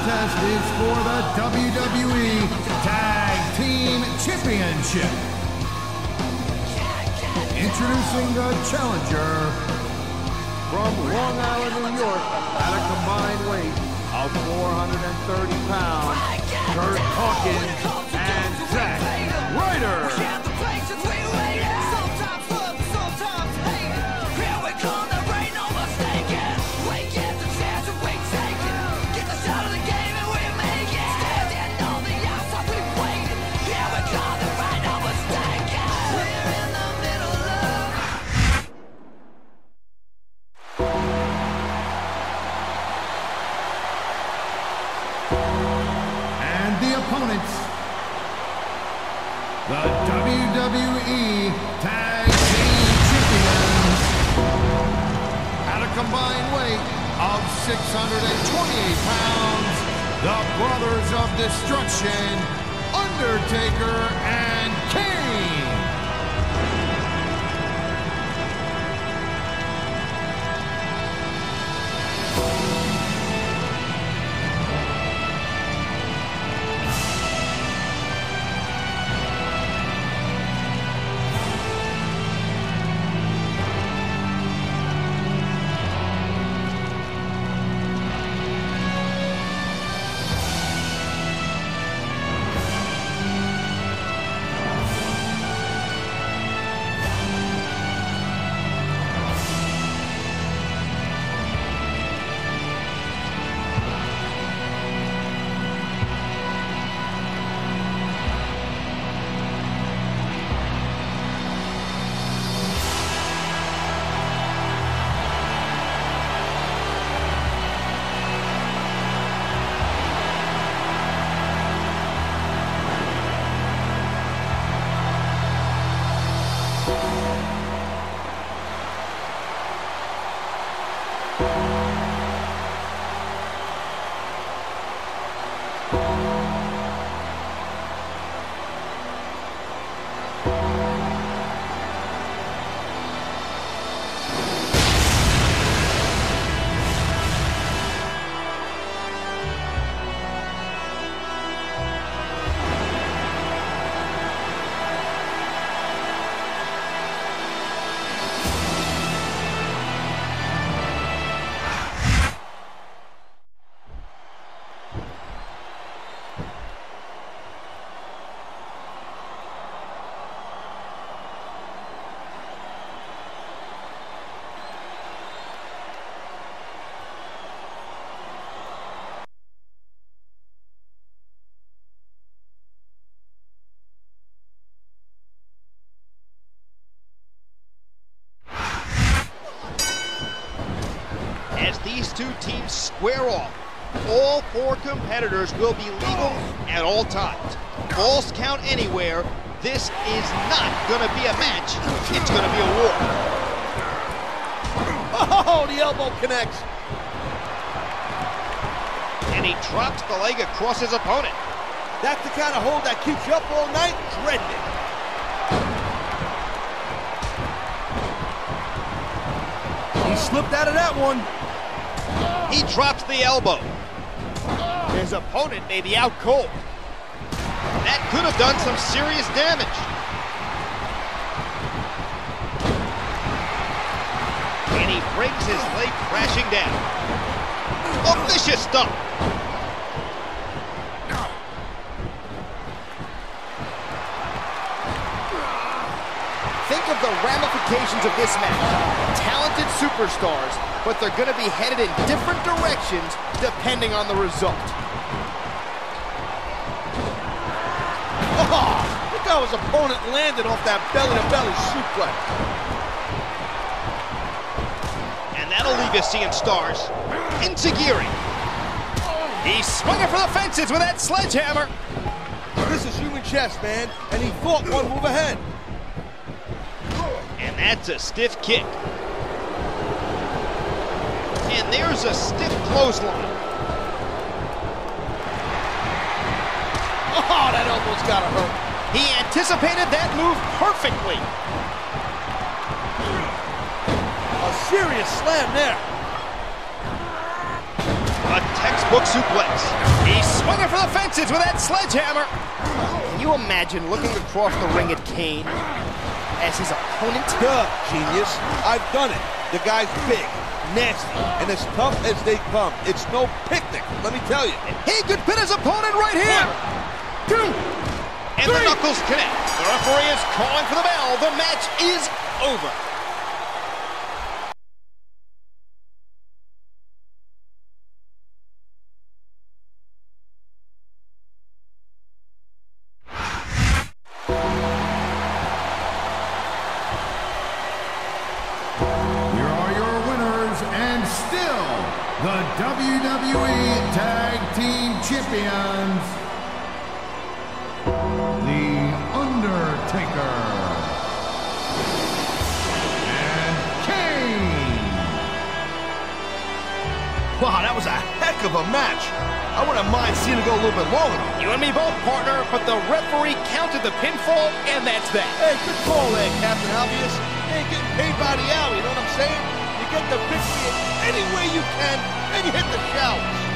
contest is for the WWE Tag Team Championship. Introducing the challenger from Long Island, New York, at a combined weight of 430 pounds, Curt Hawkins and Zack Ryder. Opponents, the WWE Tag Team Champions, at a combined weight of 628 pounds, the Brothers of Destruction, Undertaker and Kane. As two teams square off, all four competitors will be legal at all times. Falls count anywhere. This is not going to be a match. It's going to be a war. Oh, the elbow connects. And he drops the leg across his opponent. That's the kind of hold that keeps you up all night dreading it. He slipped out of that one. He drops the elbow. His opponent may be out cold. That could have done some serious damage. And he brings his leg crashing down. A vicious. Think of the ramifications of this match. Talented superstars, but they're going to be headed in different directions depending on the result. Oh, look how his opponent landed off that belly-to-belly suplex. And that'll leave you seeing stars. Enzuigiri. He's swinging for the fences with that sledgehammer. This is human chess, man, and he fought one move ahead. That's a stiff kick. And there's a stiff clothesline. Oh, that elbow's gotta hurt. He anticipated that move perfectly. A serious slam there. A textbook suplex. He's swinging for the fences with that sledgehammer. Can you imagine looking across the ring at Kane as his opponent? Duh, genius. I've done it. The guy's big, nasty, and as tough as they come. It's no picnic, let me tell you. He could pin his opponent right here. Two. And the knuckles connect. The referee is calling for the bell. The match is over. WWE Tag Team Champions, The Undertaker and Kane. Wow, that was a heck of a match. I wouldn't mind seeing it go a little bit longer. You and me both, partner, but the referee counted the pinfall, and that's that. Hey, good call there, Captain Obvious. Ain't getting paid by the hour, you know what I'm saying? Get the victory any way you can, and you hit the showers.